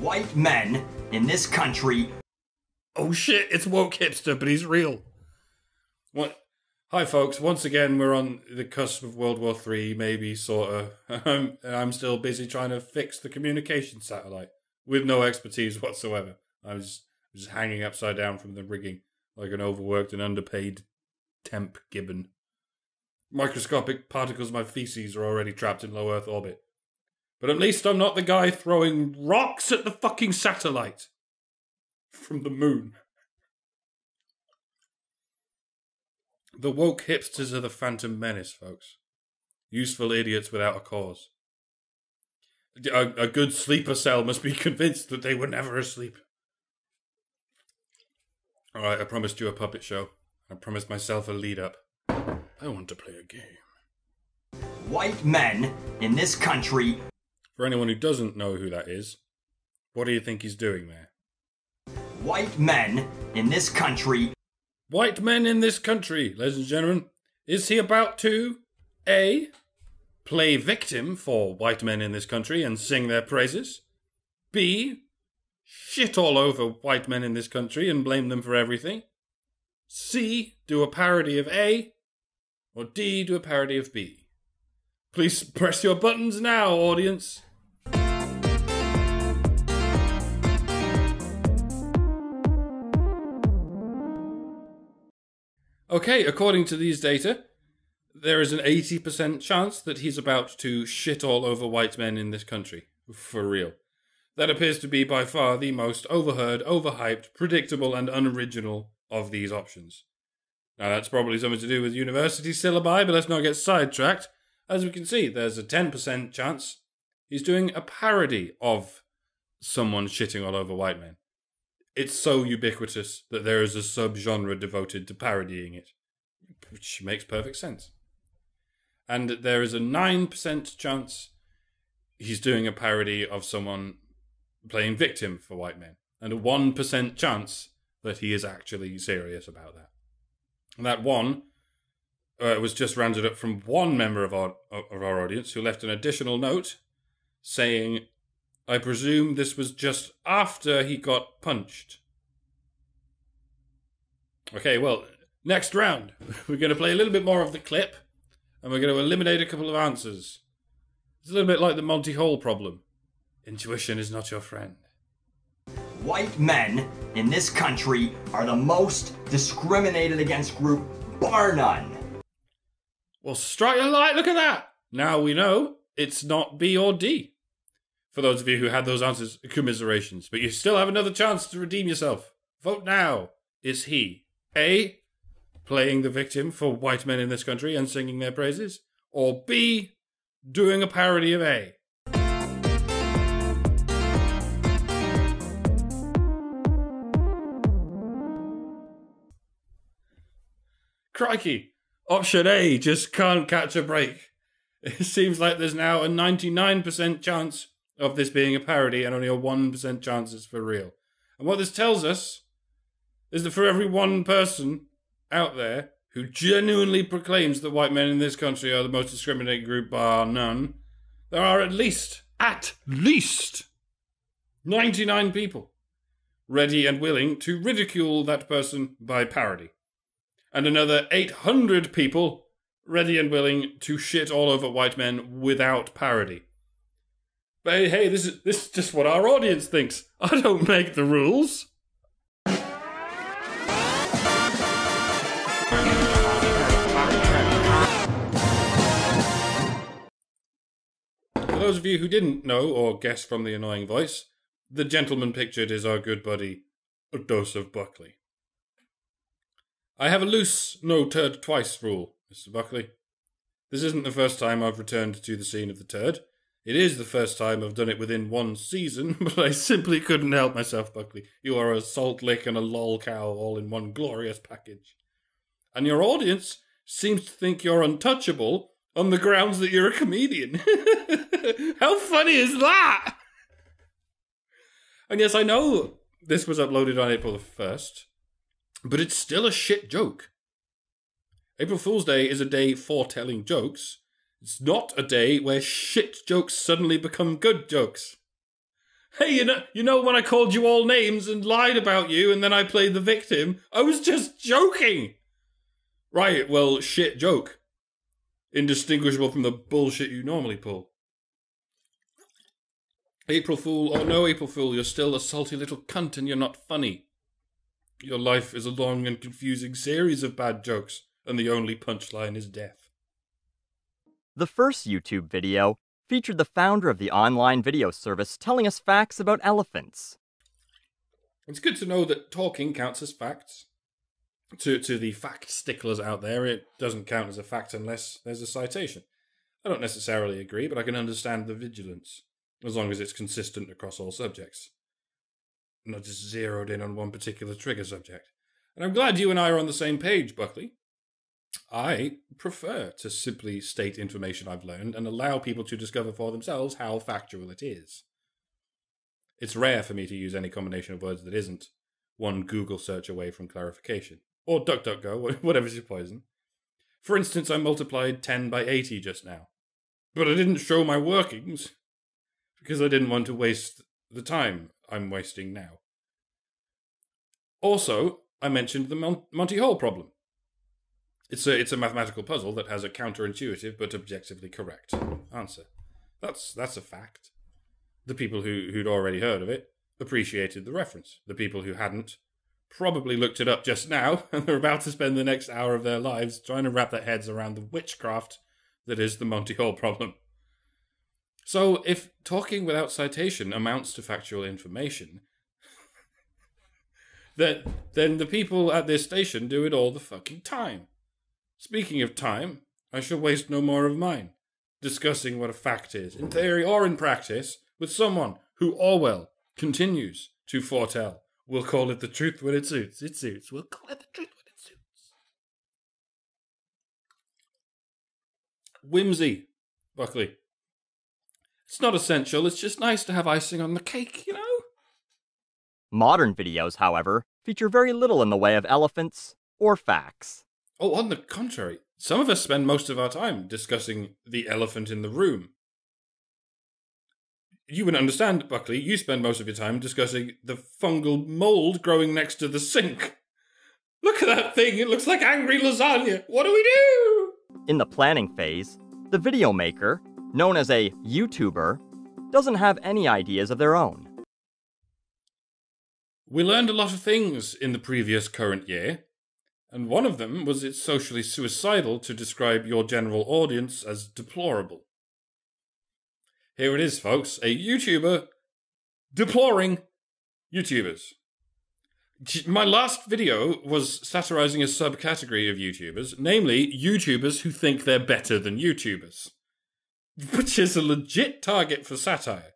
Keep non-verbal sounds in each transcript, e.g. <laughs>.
White men in this country. Oh shit, it's woke hipster, but he's real. What? Hi, folks. Once again, we're on the cusp of World War Three, maybe, sort of. <laughs> I'm still busy trying to fix the communication satellite with no expertise whatsoever. I was just hanging upside down from the rigging like an overworked and underpaid temp gibbon. Microscopic particles of my feces are already trapped in low Earth orbit. But at least I'm not the guy throwing rocks at the fucking satellite from the moon. The woke hipsters are the phantom menace, folks. Useful idiots without a cause. A, a good sleeper cell must be <laughs> convinced that they were never asleep. All right, I promised you a puppet show. I promised myself a lead up. I want to play a game. White men in this country. For anyone who doesn't know who that is, what do you think he's doing there? White men in this country. White men in this country, ladies and gentlemen. Is he about to A. Play victim for white men in this country and sing their praises? B. Shit all over white men in this country and blame them for everything? C. Do a parody of A? Or D. Do a parody of B? Please <laughs> press your buttons now, audience. Okay, according to these data, there is an 80% chance that he's about to shit all over white men in this country. For real. That appears to be by far the most overheard, overhyped, predictable, and unoriginal of these options. Now, that's probably something to do with university syllabi, but let's not get sidetracked. As we can see, there's a 10% chance he's doing a parody of someone shitting all over white men it's so ubiquitous that there is a subgenre devoted to parodying it, which makes perfect sense. And there is a 9% chance he's doing a parody of someone playing victim for white men, and a 1% chance that he is actually serious about that. And that one uh, was just rounded up from one member of our of our audience who left an additional note saying I presume this was just after he got punched. Okay, well, next round, <laughs> we're going to play a little bit more of the clip, and we're going to eliminate a couple of answers. It's a little bit like the Monty Hall problem. Intuition is not your friend. White men in this country are the most discriminated against group, bar none. Well, strike a light, look at that! Now we know it's not B or D for those of you who had those answers, commiserations. But you still have another chance to redeem yourself. Vote now. Is he A. Playing the victim for white men in this country and singing their praises? Or B. Doing a parody of A? Crikey! Option A just can't catch a break. It seems like there's now a 99% chance of this being a parody and only a 1% chance it's for real. And what this tells us is that for every one person out there who genuinely proclaims that white men in this country are the most discriminating group bar none, there are at least, at least, 99 people ready and willing to ridicule that person by parody. And another 800 people ready and willing to shit all over white men without parody. Hey, hey, this is this is just what our audience thinks. I don't make the rules. For those of you who didn't know or guess from the annoying voice, the gentleman pictured is our good buddy, a dose of Buckley. I have a loose no turd twice rule, Mr. Buckley. This isn't the first time I've returned to the scene of the turd. It is the first time I've done it within one season, <laughs> but I simply couldn't help myself, Buckley. You are a salt lick and a lol cow all in one glorious package. And your audience seems to think you're untouchable on the grounds that you're a comedian. <laughs> How funny is that? And yes, I know this was uploaded on April the 1st, but it's still a shit joke. April Fool's Day is a day for telling jokes, it's not a day where shit jokes suddenly become good jokes. Hey, you know, you know when I called you all names and lied about you, and then I played the victim? I was just joking. Right, well, shit joke. Indistinguishable from the bullshit you normally pull. April Fool or no April Fool, you're still a salty little cunt and you're not funny. Your life is a long and confusing series of bad jokes, and the only punchline is death. The first YouTube video featured the founder of the online video service telling us facts about elephants. It's good to know that talking counts as facts. To to the fact sticklers out there, it doesn't count as a fact unless there's a citation. I don't necessarily agree, but I can understand the vigilance, as long as it's consistent across all subjects. Not just zeroed in on one particular trigger subject. And I'm glad you and I are on the same page, Buckley. I prefer to simply state information I've learned and allow people to discover for themselves how factual it is. It's rare for me to use any combination of words that isn't one Google search away from clarification. Or DuckDuckGo, <laughs> whatever's your poison. For instance, I multiplied 10 by 80 just now. But I didn't show my workings, because I didn't want to waste the time I'm wasting now. Also, I mentioned the Mon- Monty Hall problem. It's a it's a mathematical puzzle that has a counterintuitive but objectively correct answer. That's that's a fact. The people who who'd already heard of it appreciated the reference. The people who hadn't probably looked it up just now <laughs> and they're about to spend the next hour of their lives trying to wrap their heads around the witchcraft that is the Monty Hall problem. So, if talking without citation amounts to factual information, <laughs> then then the people at this station do it all the fucking time. Speaking of time, I shall waste no more of mine discussing what a fact is, in theory or in practice, with someone who Orwell continues to foretell. We'll call it the truth when it suits. It suits. We'll call it the truth when it suits. Whimsy, Buckley. It's not essential, it's just nice to have icing on the cake, you know? Modern videos, however, feature very little in the way of elephants or facts. Oh, on the contrary, some of us spend most of our time discussing the elephant in the room. You would understand, Buckley, you spend most of your time discussing the fungal mold growing next to the sink. Look at that thing, it looks like angry lasagna. What do we do? In the planning phase, the video maker, known as a YouTuber, doesn't have any ideas of their own. We learned a lot of things in the previous current year, and one of them was it's socially suicidal to describe your general audience as deplorable. Here it is, folks a YouTuber deploring YouTubers. My last video was satirizing a subcategory of YouTubers, namely YouTubers who think they're better than YouTubers, which is a legit target for satire.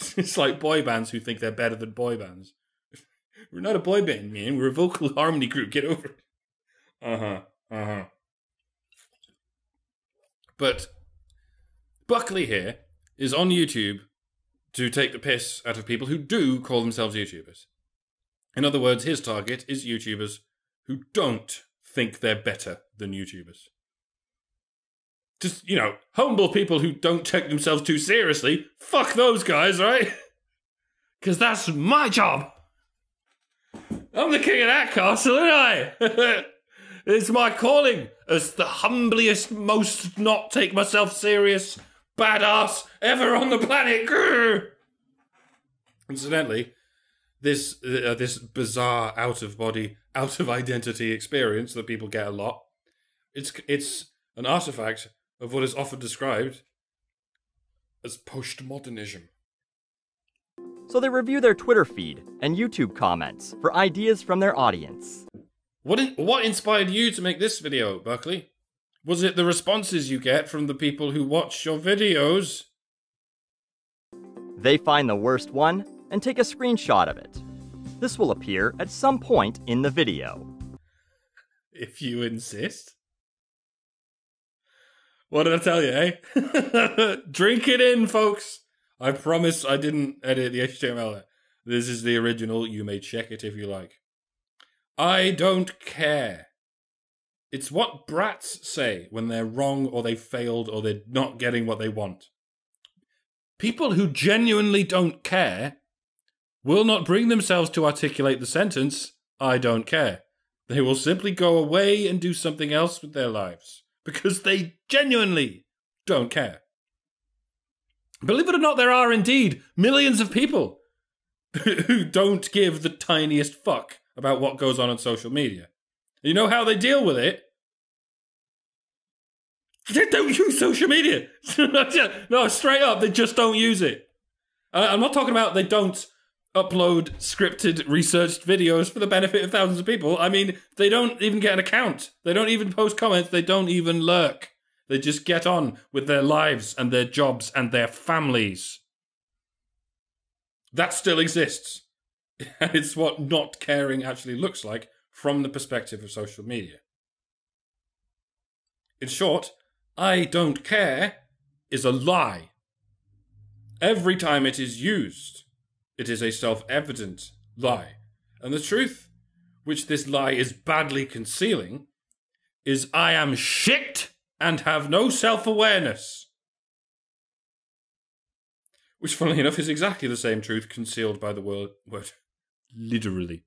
<laughs> It's like boy bands who think they're better than boy bands. We're not a boy band, man. We're a vocal <laughs> harmony group. Get over it. Uh huh. Uh huh. But Buckley here is on YouTube to take the piss out of people who do call themselves YouTubers. In other words, his target is YouTubers who don't think they're better than YouTubers. Just, you know, humble people who don't take themselves too seriously. Fuck those guys, right? <laughs> Because that's my job. I'm the king of that castle, ain't I? <laughs> it's my calling as the humblest, most not take myself serious badass ever on the planet. Grr! <laughs> Incidentally, this uh, this bizarre out of body, out of identity experience that people get a lot, it's it's an artifact of what is often described as postmodernism. So they review their Twitter feed and YouTube comments for ideas from their audience. What in, what inspired you to make this video, Buckley? Was it the responses you get from the people who watch your videos? They find the worst one and take a screenshot of it. This will appear at some point in the video. If you insist. What did I tell you, eh? <laughs> Drink it in, folks. I promise I didn't edit the HTML. This is the original. You may check it if you like. I don't care. It's what brats say when they're wrong or they failed or they're not getting what they want. People who genuinely don't care will not bring themselves to articulate the sentence, I don't care. They will simply go away and do something else with their lives because they genuinely don't care. Believe it or not, there are indeed millions of people <laughs> who don't give the tiniest fuck about what goes on on social media. You know how they deal with it? <laughs> They don't use social media. <laughs> no, straight up, they just don't use it. Uh, I'm not talking about they don't upload scripted, researched videos for the benefit of thousands of people. I mean, they don't even get an account. They don't even post comments. They don't even lurk. They just get on with their lives and their jobs and their families. That still exists. <laughs> And it's what not caring actually looks like from the perspective of social media. In short, I don't care is a lie. Every time it is used, it is a self evident lie. And the truth, which this lie is badly concealing, is I am shit and have no self awareness. Which, funnily enough, is exactly the same truth concealed by the word, word literally.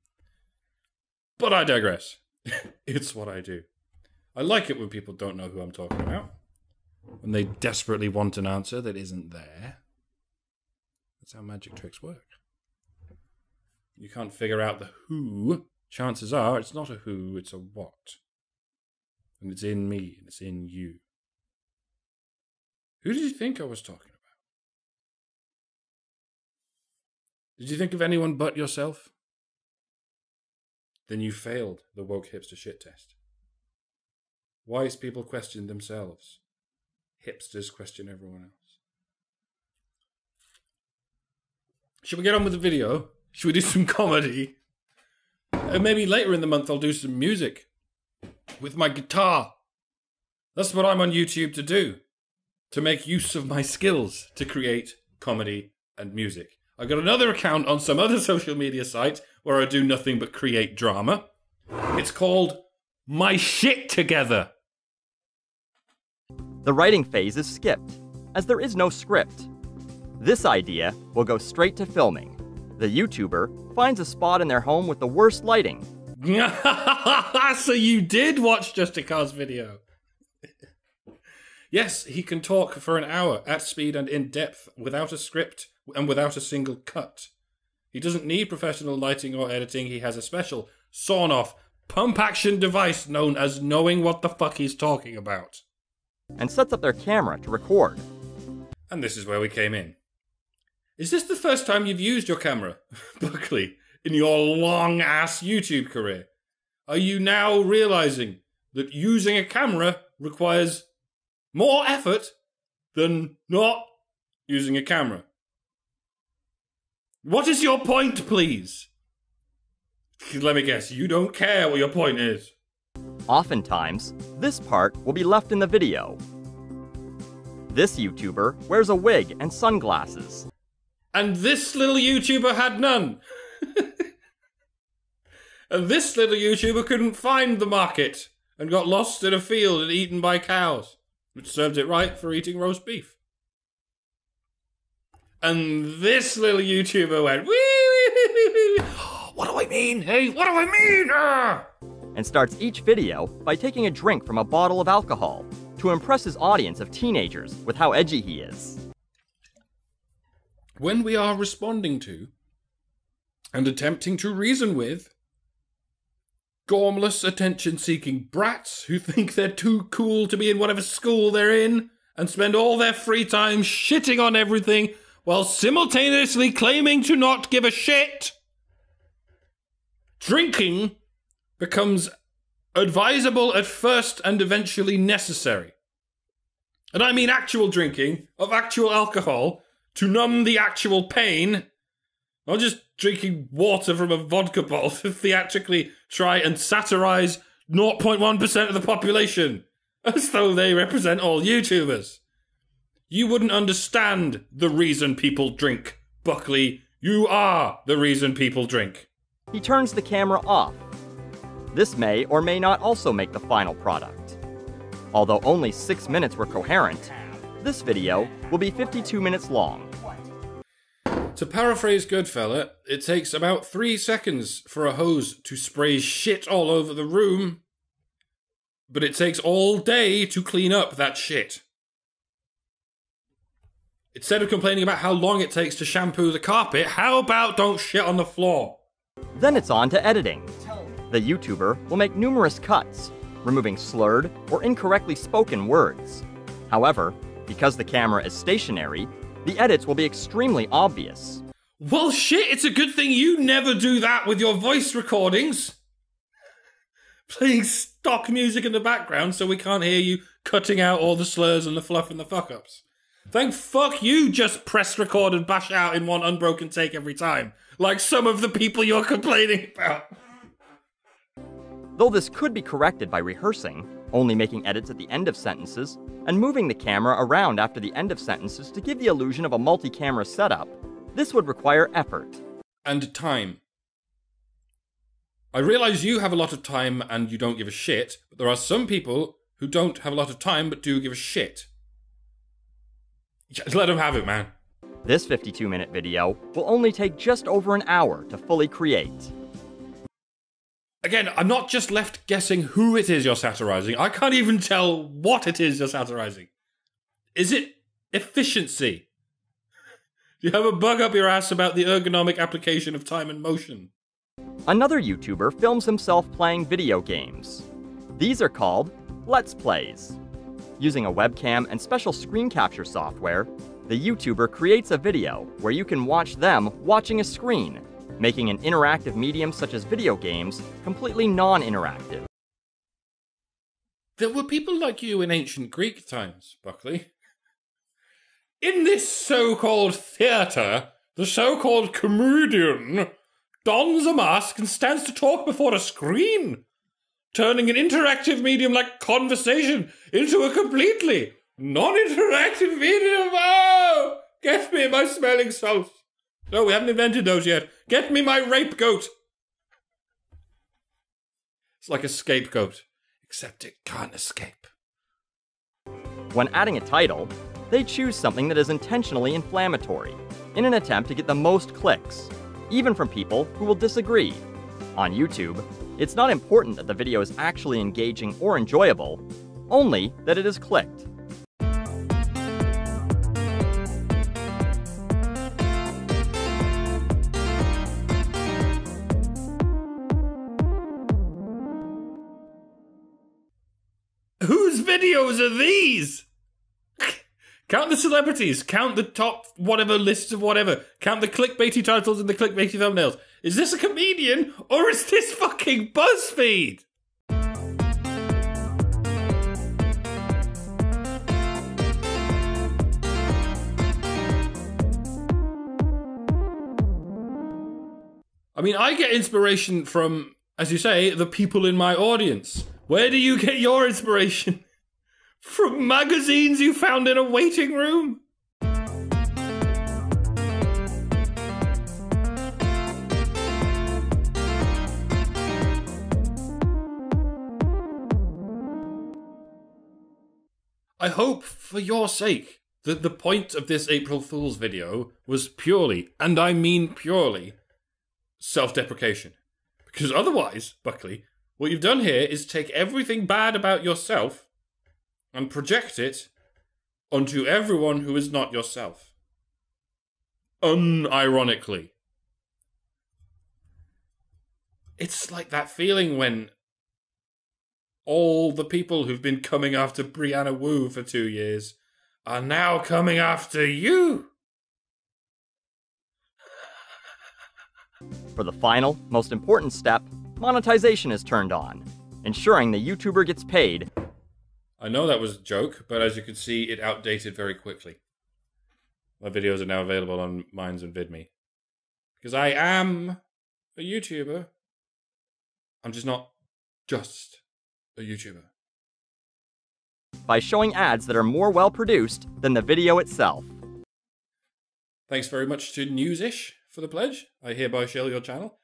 But I digress. <laughs> it's what I do. I like it when people don't know who I'm talking about, when they desperately want an answer that isn't there. That's how magic tricks work you can't figure out the who, chances are it's not a who, it's a what. And it's in me, and it's in you. Who did you think I was talking about? Did you think of anyone but yourself? Then you failed the woke hipster shit test. Wise people question themselves. Hipsters question everyone else. Should we get on with the video? Should we do some <laughs> comedy? And maybe later in the month I'll do some music with my guitar. That's what I'm on YouTube to do. To make use of my skills to create comedy and music. I've got another account on some other <laughs> social media site where I do nothing but create drama. It's called My Shit Together. The writing phase is skipped, as there is no script. This idea will go straight to filming the YouTuber finds a spot in their home with the worst lighting. <laughs> so you did watch Justicar's video. yes, he can talk for an hour at speed and in depth without a script and without a single cut. He doesn't need professional lighting or editing. He has a special sawn off pump action device known as knowing what the fuck he's talking about. And sets up their camera to record. And this is where we came in. Is this the first time you've used your camera, <laughs> Buckley, in your long ass YouTube career? Are you now realizing that using a camera requires more effort than not using a camera? What is your point, please? Let me guess, you don't care what your point is. Oftentimes, this part will be left in the video. This YouTuber wears a wig and sunglasses and this little YouTuber had none. <laughs> and this little YouTuber couldn't find the market and got lost in a field and eaten by cows, which served it right for eating roast beef. And this little YouTuber went, wee, wee, wee, <gasps> what do I mean? Hey, what do I mean? Ah! And starts each video by taking a drink from a bottle of alcohol to impress his audience of teenagers with how edgy he is when we are responding to and attempting to reason with gormless attention seeking brats who think they're too cool to be in whatever school they're in and spend all their free time shitting on everything while simultaneously claiming to not give a shit. Drinking becomes advisable at first and eventually necessary. And I mean actual drinking of actual alcohol to numb the actual pain, not just drinking water from a vodka bottle to theatrically try and satirize 0.1% of the population, <laughs> as though they represent all YouTubers. You wouldn't understand the reason people drink, Buckley. You are the reason people drink. He turns the camera off. This may or may not also make the final product. Although only 6 minutes were coherent, this video will be 52 minutes long. To paraphrase Goodfella, it takes about three seconds for a hose to spray shit all over the room, but it takes all day to clean up that shit. Instead of complaining about how long it takes to shampoo the carpet, how about don't shit on the floor? Then it's on to editing. The YouTuber will make numerous cuts, removing slurred or incorrectly spoken words. However, because the camera is stationary, the edits will be extremely obvious. Well, shit, it's a good thing you never do that with your voice recordings. Playing stock music in the background so we can't hear you cutting out all the slurs and the fluff and the fuck ups. Thank fuck you just press record and bash out in one unbroken take every time, like some of the people you're <laughs> complaining about. Though this could be corrected by rehearsing, only making edits at the end of sentences, and moving the camera around after the end of sentences to give the illusion of a multi camera setup, this would require effort. And time. I realize you have a lot of time and you don't give a shit, but there are some people who don't have a lot of time but do give a shit. Just let them have it, man. This 52 minute video will only take just over an hour to fully create. Again, I'm not just left guessing who it is you're satirizing. I can't even tell what it is you're satirizing. Is it efficiency? <laughs> Do you have a bug up your ass about the ergonomic application of time and motion? Another YouTuber films himself playing video games. These are called Let's Plays. Using a webcam and special screen capture software, the YouTuber creates a video where you can watch them watching a screen, making an interactive medium such as video games completely non interactive. There were people like you in ancient Greek times, Buckley. In this so called theatre, the so called comedian dons a mask and stands to talk before a screen, turning an interactive medium like conversation into a completely non interactive medium. Oh! Get me my smelling salts. No, we haven't invented those yet. Get me my rape goat. It's like a scapegoat, except it can't escape. When adding a title, they choose something that is intentionally inflammatory, in an attempt to get the most clicks, even from people who will disagree. On YouTube, it's not important that the video is actually engaging or enjoyable, only that it is clicked. Videos are these? <laughs> Count the celebrities. Count the top whatever lists of whatever. Count the clickbaity titles and the clickbaity thumbnails. Is this a comedian or is this fucking BuzzFeed? I mean, I get inspiration from, as you say, the people in my audience. Where do you get your inspiration? From magazines you found in a waiting room? I hope, for your sake, that the point of this April Fool's video was purely, and I mean purely, self deprecation. Because otherwise, Buckley, what you've done here is take everything bad about yourself and project it onto everyone who is not yourself. Unironically. It's like that feeling when all the people who've been coming after Brianna Wu for two years are now coming after you. For the final, most important step, monetization is turned on, ensuring the YouTuber gets paid. I know that was a joke, but as you can see, it outdated very quickly. My videos are now available on Minds and VidMe. Because I am a YouTuber. I'm just not just a YouTuber. by showing ads that are more well produced than the video itself. Thanks very much to Newsish for the pledge. I hereby share your channel.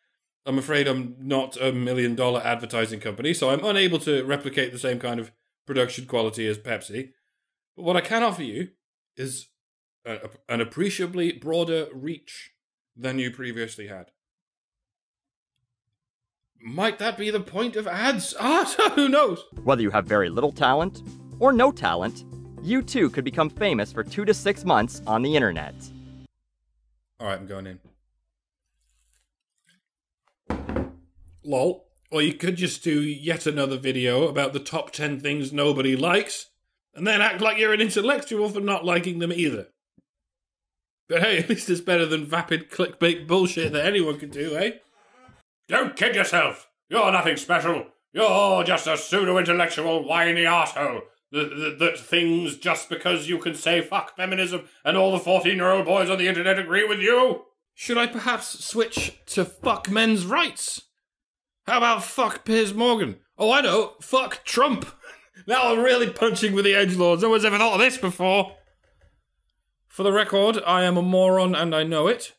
I'm afraid I'm not a million dollar advertising company, so I'm unable to replicate the same kind of production quality as Pepsi. But what I can offer you is a, an appreciably broader reach than you previously had. Might that be the point of ads? <laughs> Ah, who knows? Whether you have very little talent or no talent, you too could become famous for two to six months on the internet. Alright, I'm going in. Lol. Or you could just do yet another video about the top 10 things nobody likes, and then act like you're an intellectual for not liking them either. But hey, <laughs> at least it's better than vapid clickbait bullshit that anyone can do, eh? Don't kid yourself. You're nothing special. You're just a pseudo-intellectual whiny arsehole that, that, that things just because you can say fuck feminism and all the 14-year-old boys on the internet agree with you. Should I perhaps switch to fuck men's rights? How about fuck Piers Morgan? Oh, I know, fuck Trump. <laughs> now I'm really punching with the edge lords. No one's ever thought of this before. For the record, I am a moron and I know it.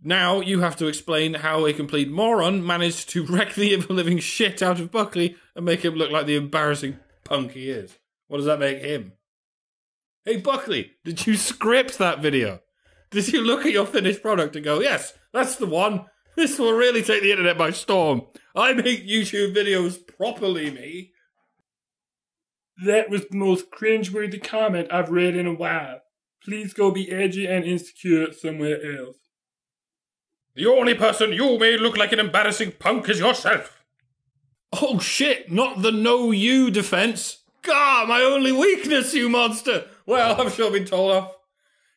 Now you have to explain how a complete moron managed to wreck the <laughs> living shit out of Buckley and make him look like the embarrassing punk he is. What does that make him? Hey Buckley, did you script that video? Did you look at your finished product and go, yes, that's the one? This will really take the internet by storm. I make YouTube videos properly, me. That was the most cringeworthy comment I've read in a while. Please go be edgy and insecure somewhere else. The only person you made look like an embarrassing punk is yourself. Oh shit, not the no you defense. God, my only weakness, you monster. Well, I'm sure I've been told off.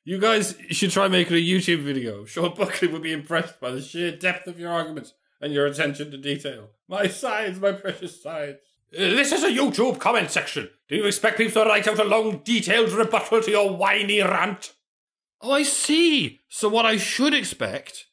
You guys should try making a YouTube video. Sure, Buckley would be impressed by the sheer depth of your arguments and your attention to detail. My sides, my precious sides. Uh, this is a YouTube comment section. Do you expect people to write out a long, detailed rebuttal to your whiny rant? Oh, I see. So what I should expect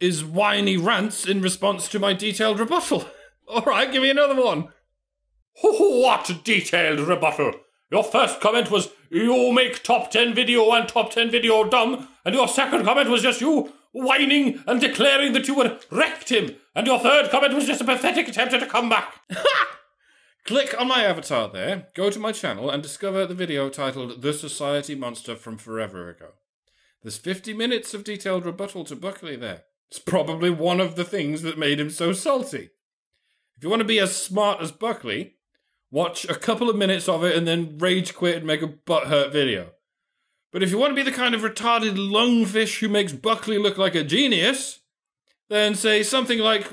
is whiny rants in response to my detailed rebuttal. <laughs> All right, give me another one. <laughs> What detailed rebuttal? Your first comment was, you make top 10 video and top 10 video dumb, and your second comment was just you whining and declaring that you had wrecked him, and your third comment was just a pathetic attempt at a comeback. <laughs> Click on my avatar there, go to my channel, and discover the video titled The Society Monster from Forever Ago. There's 50 minutes of detailed rebuttal to Buckley there. It's probably one of the things that made him so salty. If you want to be as smart as Buckley, watch a couple of minutes of it and then rage quit and make a butt hurt video. But if you want to be the kind of retarded lungfish who makes Buckley look like a genius, then say something like,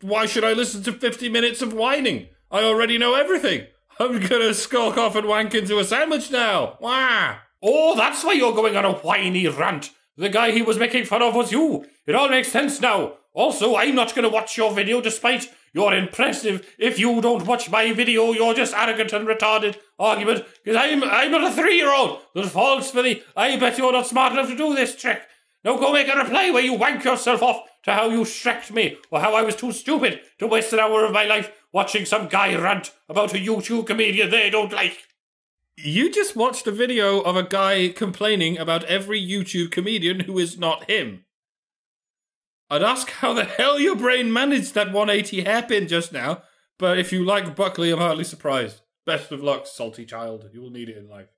Why should I listen to 50 minutes of whining? I already know everything. I'm gonna skulk off and wank into a sandwich now. Wah! Oh, that's why you're going on a whiny rant. The guy he was making fun of was you. It all makes sense now. Also, I'm not to watch your video despite your impressive, if you don't watch my video, you're just arrogant and retarded argument, because I'm, I'm not a three year old that falls for the, I bet you're not smart enough to do this trick. Now go make a reply where you wank yourself off to how you shreked me, or how I was too stupid to waste an hour of my life watching some guy rant about a YouTube comedian they don't like. You just watched a video of a guy complaining about every YouTube comedian who is not him. I'd ask how the hell your brain managed that 180 hairpin just now, but if you like Buckley, I'm hardly surprised. Best of luck, salty child. You will need it in life.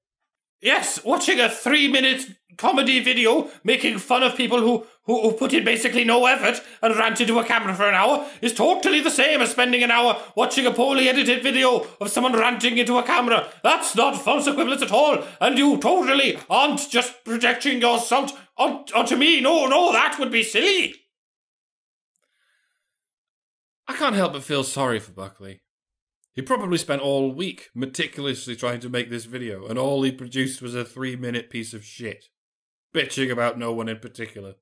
Yes, watching a three minute comedy video making fun of people who, who, who put in basically no effort and rant into a camera for an hour is totally the same as spending an hour watching a poorly edited video of someone ranting into a camera. That's not false equivalence at all, and you totally aren't just projecting your on, onto me. No, no, that would be silly. I can't help but feel sorry for Buckley. He probably spent all week meticulously trying to make this video, and all he produced was a three minute piece of shit, bitching about no one in particular.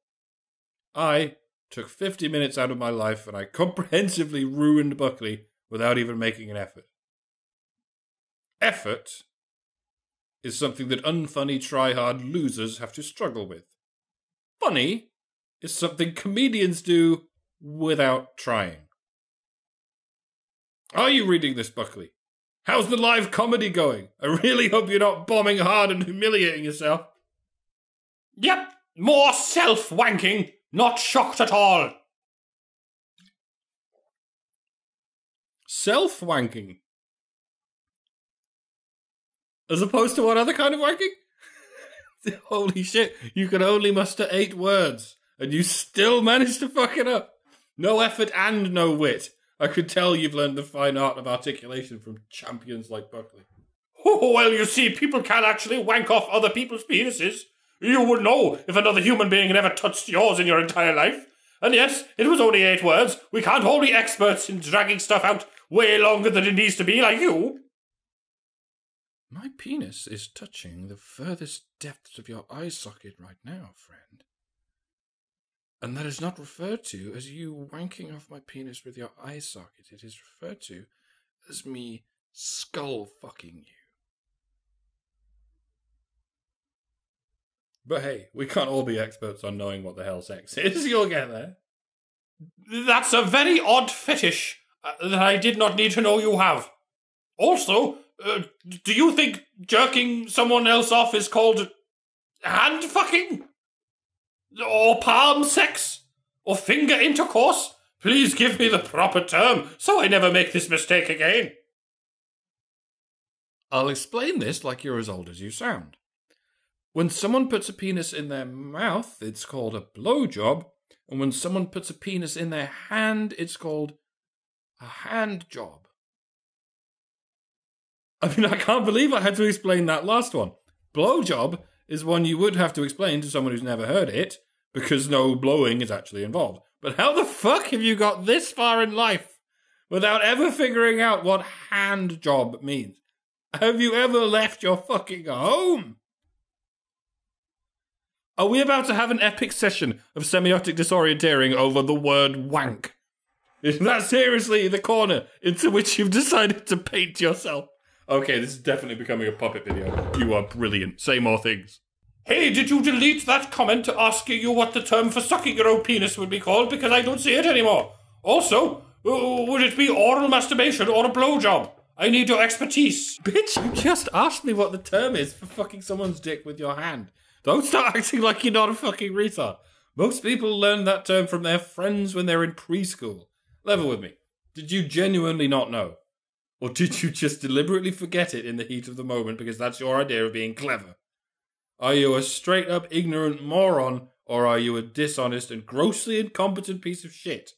I took 50 minutes out of my life and I comprehensively ruined Buckley without even making an effort. Effort is something that unfunny try-hard losers have to struggle with. Funny is something comedians do without trying. Are you reading this, Buckley? How's the live comedy going? I really hope you're not bombing hard and humiliating yourself. Yep, more self wanking. Not shocked at all. Self wanking? As opposed to what other kind of wanking? <laughs> Holy shit, you can only muster eight words, and you still manage to fuck it up. No effort and no wit. I could tell you've learned the fine art of articulation from champions like Buckley. Oh, <laughs> well, you see, people can actually wank off other people's penises. You would know if another human being had ever touched yours in your entire life. And yes, it was only eight words. We can't all be experts in dragging stuff out way longer than it needs to be, like you. My penis is touching the furthest depths of your eye socket right now, friend. And that is not referred to as you wanking off my penis with your eye socket. It is referred to as me skull fucking you. But hey, we can't all be experts on knowing what the hell sex <laughs> is. You'll get there. That's a very odd fetish uh, that I did not need to know you have. Also, uh, do you think jerking someone else off is called hand fucking? Or palm sex? Or finger intercourse? Please give me the proper term so I never make this mistake again. I'll explain this like you're as old as you sound. When someone puts a penis in their mouth, it's called a blowjob, and when someone puts a penis in their hand, it's called a hand job. I mean, I can't believe I had to explain that last one. Blowjob is one you would have to explain to someone who's never heard it, because no blowing is actually involved. But how the fuck have you got this far in life without ever figuring out what hand job means? Have you ever left your fucking home? Are we about to have an epic session of semiotic disorienteering over the word wank? Is that seriously the corner into which you've decided to paint yourself? Okay, this is definitely becoming a puppet video. You are brilliant. Say more things. Hey, did you delete that comment asking you what the term for sucking your own penis would be called? Because I don't see it anymore. Also, would it be oral masturbation or a blowjob? I need your expertise. Bitch, you just asked me what the term is for fucking someone's dick with your hand. Don't start <laughs> acting like you're not a fucking retard. Most people learn that term from their friends when they're in preschool. Level with me. Did you genuinely not know? Or did you just deliberately forget it in the heat of the moment because that's your idea of being clever? Are you a straight up ignorant moron, or are you a dishonest and grossly incompetent piece of shit?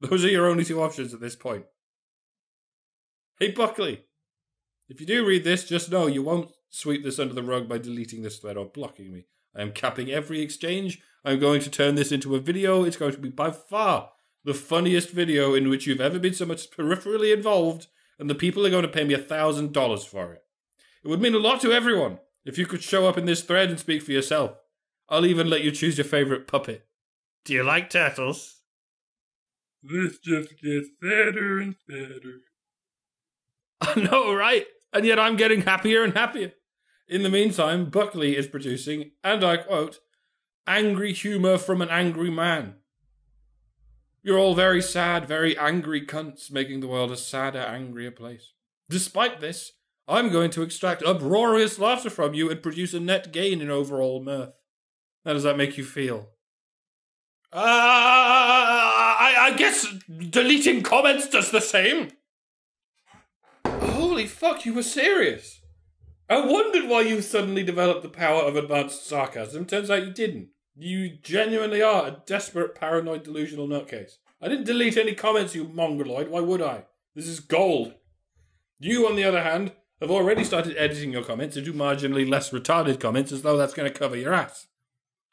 Those are your only two options at this point. Hey, Buckley, if you do read this, just know you won't sweep this under the rug by deleting this thread or blocking me. I am capping every exchange. I'm going to turn this into a video. It's going to be by far the funniest video in which you've ever been so much peripherally involved, and the people are going to pay me a thousand dollars for it. It would mean a lot to everyone if you could show up in this thread and speak for yourself. I'll even let you choose your favorite puppet. Do you like turtles? This just gets better and better. <laughs> I know, right? And yet I'm getting happier and happier. In the meantime, Buckley is producing, and I quote, angry humour from an angry man. You're all very sad, very angry cunts, making the world a sadder, angrier place. Despite this, I'm going to extract uproarious laughter from you and produce a net gain in overall mirth. How does that make you feel? Uh, I, I guess deleting comments does the same. Holy fuck, you were serious. I wondered why you suddenly developed the power of advanced sarcasm. Turns out you didn't. You genuinely are a desperate, paranoid, delusional nutcase. I didn't delete any comments, you mongoloid. Why would I? This is gold. You, on the other hand, have already started editing your comments to do marginally less retarded comments as though that's going to cover your ass.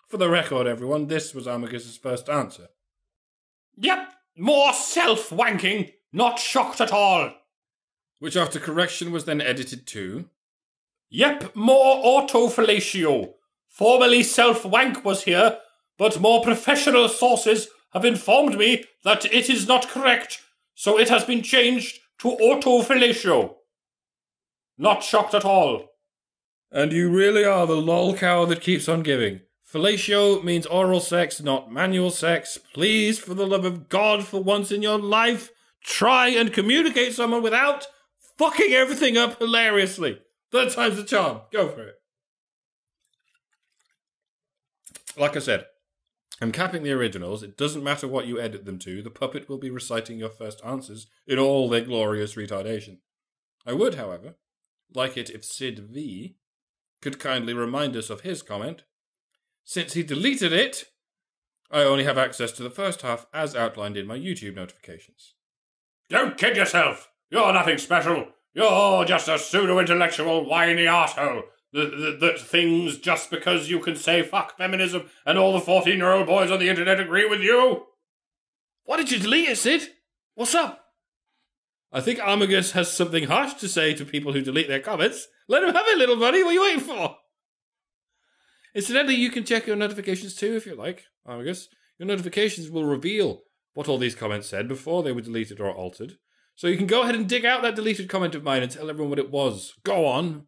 For the record, everyone, this was Amicus's first answer. Yep, more self wanking. Not shocked at all. Which, after correction, was then edited to. Yep, more autofellatio. Formerly self wank was here, but more professional sources have informed me that it is not correct, so it has been changed to autofellatio. Not shocked at all. And you really are the lol cow that keeps on giving. Fellatio means oral sex, not manual sex. Please, for the love of God, for once in your life, try and communicate someone without fucking everything up hilariously. Third time's the charm. Go for it. Like I said, I'm capping the originals. It doesn't matter what you edit them to, the puppet will be reciting your first answers in all their glorious retardation. I would, however, like it if Sid V could kindly remind us of his comment. Since he deleted it, I only have access to the first half as outlined in my YouTube notifications. Don't kid yourself. You're nothing special. You're just a pseudo intellectual whiny arsehole that, that, that just because you can say fuck feminism and all the 14 year old boys on the internet agree with you. Why did you delete it, Sid? What's up? I think Armagus has something harsh to say to people who delete their comments. Let him have it, little buddy. What are you waiting for? Incidentally, you can check your notifications too if you like, Armagus. Your notifications will reveal what all these comments said before they were deleted or altered. So you can go ahead and dig out that deleted comment of mine and tell everyone what it was. Go on.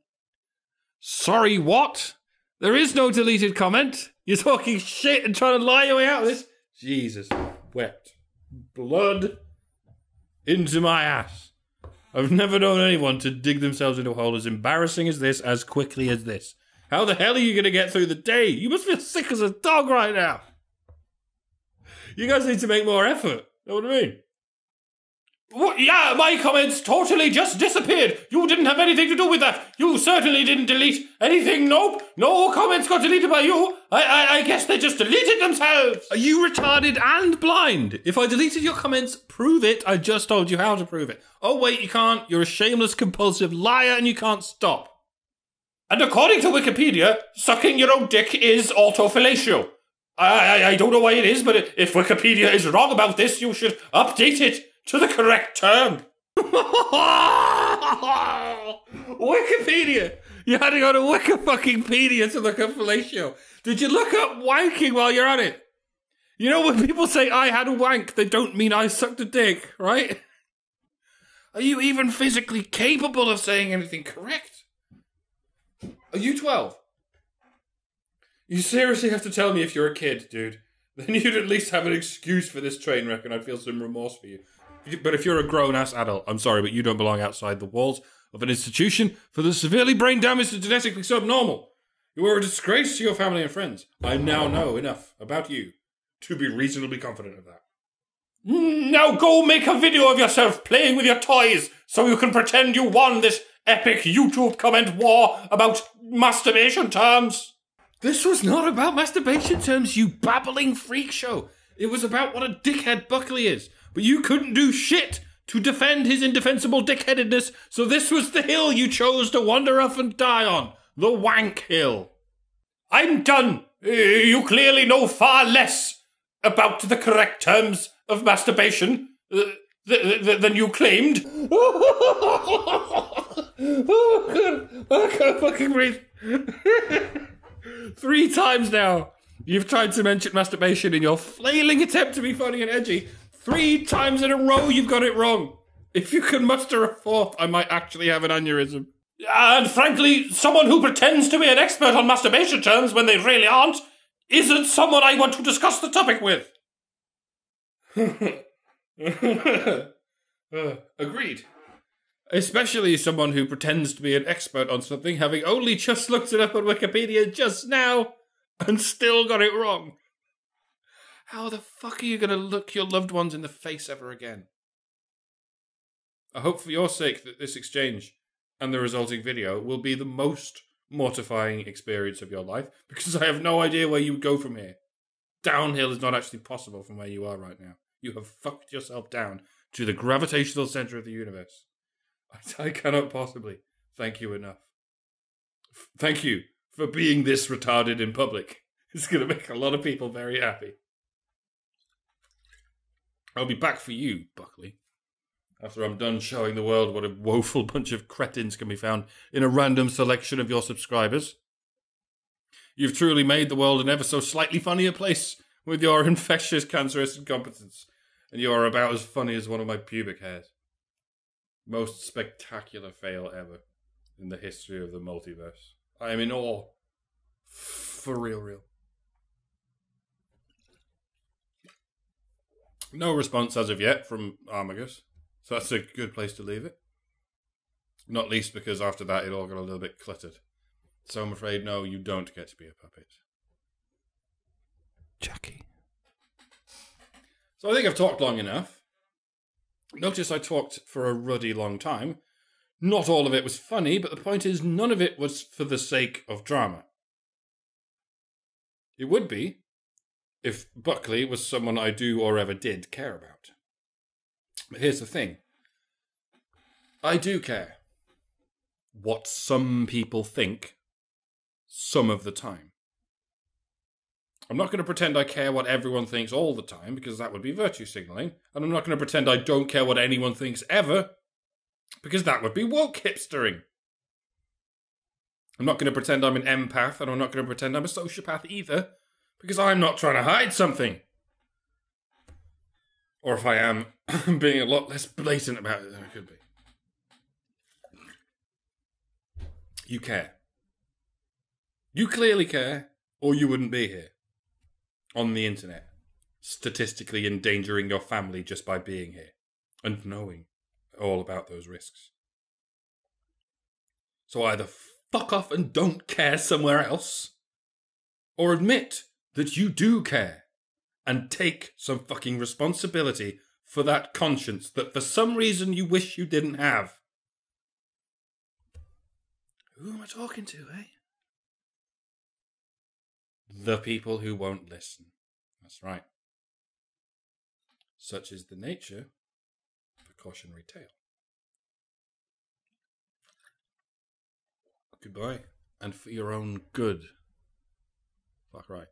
Sorry, what? There is no deleted comment. You're talking shit and trying to lie your way out of this. Jesus wept. Blood into my ass. I've never known anyone to dig themselves into a hole as embarrassing as this as quickly as this. How the hell are you going to get through the day? You must feel sick as a dog right now. You guys need to make more effort. Know what I mean? Yeah, my comments totally just disappeared. You didn't have anything to do with that. You certainly didn't delete anything. Nope. No comments got deleted by you. I, I, I guess they just deleted themselves. Are you retarded and blind? If I deleted your comments, prove it. I just told you how to prove it. Oh, wait, you can't. You're a shameless, compulsive liar and you can't stop. And according to Wikipedia, sucking your own dick is autofellatio. I, I, I don't know why it is, but if Wikipedia is wrong about this, you should update it to the correct term. <laughs> Wikipedia! You had to go to Wikifuckingpedia to look up fellatio. Did you look up wanking while you're at it? You know when people say I had a wank, they don't mean I sucked a dick, right? Are you even physically capable of saying anything correct? Are you 12? You seriously have to tell me if you're a kid, dude. Then you'd at least have an excuse for this train wreck and I'd feel some remorse for you. But if you're a grown ass adult, I'm sorry, but you don't belong outside the walls of an institution for the severely brain damaged and genetically subnormal. You are a disgrace to your family and friends. I now know enough about you to be reasonably confident of that. Now go make a video of yourself playing with your toys so you can pretend you won this epic YouTube comment war about masturbation terms. This was not about masturbation terms, you babbling freak show. It was about what a dickhead Buckley is. But you couldn't do shit to defend his indefensible dickheadedness, so this was the hill you chose to wander off and die on. The Wank Hill. I'm done. You clearly know far less about the correct terms of masturbation uh, th- th- than you claimed. oh, <laughs> I can't fucking breathe. Three times now. You've tried to mention masturbation in your flailing attempt to be funny and edgy. Three times in a row you've got it wrong. If you can muster a fourth, I might actually have an aneurysm. And frankly, someone who pretends to be an expert on masturbation terms when they really aren't isn't someone I want to discuss the topic with. <laughs> Uh, agreed. Especially someone who pretends to be an expert on something, having only just looked it up on Wikipedia just now and still got it wrong. How the fuck are you going to look your loved ones in the face ever again? I hope for your sake that this exchange and the resulting video will be the most mortifying experience of your life <laughs> because I have no idea where you would go from here. Downhill is not actually possible from where you are right now. You have fucked yourself down to the gravitational center of the universe. <laughs> I, cannot possibly thank you enough. F- thank you for being this retarded in public. <laughs> It's going to make a lot of people very happy. I'll be back for you, Buckley. After I'm done showing the world what a woeful <laughs> bunch of cretins can be found in a random selection of your subscribers. You've truly made the world an ever so slightly funnier place with your <laughs> infectious, cancerous incompetence, and you are about as funny as one of my pubic hairs. Most spectacular fail ever in the history of the multiverse. I am in awe. For real, real. No response as of yet from Armagus, so that's a good place to leave it. Not least because after that it all got a little bit cluttered. So I'm afraid, no, you don't get to be a puppet. Jackie. So I think I've talked long enough. Notice I talked for a ruddy long time. Not all of it was funny, but the point is, none of it was for the sake of drama. It would be if Buckley was someone I do or ever did care about. But here's the thing I do care what some people think some of the time. I'm not going to pretend I care what everyone thinks all the time because that would be virtue signaling. And I'm not going to pretend I don't care what anyone thinks ever because that would be woke hipstering. I'm not going to pretend I'm an empath and I'm not going to pretend I'm a sociopath either because I'm not trying to hide something. Or if I am, I'm <coughs> being a lot less blatant about it than I could be. You care. You clearly care, or you wouldn't be here on the internet, statistically endangering your family just by being here and knowing all about those risks. So either fuck off and don't care somewhere else, or admit that you do care and take some fucking responsibility for that conscience that for some reason you wish you didn't have. Who am I talking to, eh? The people who won't listen. That's right. Such is the nature of a cautionary tale. Goodbye. And for your own good. Fuck right.